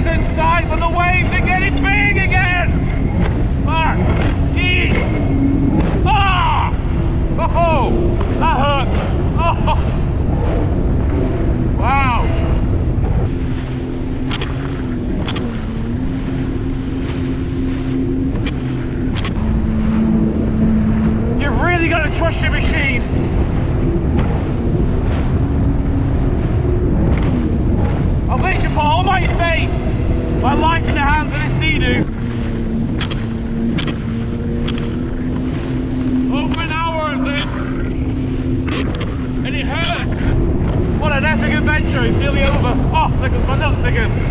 is inside, but the waves are getting big again! Fuck! Gee! Ah! Oh! That hurt! Oh! Wow! You've really got to trust your machine. Literally put my life in the hands of this sea-doo. Over an hour of this, and it hurts. What an epic adventure, it's nearly over. Oh, there goes my nuts again.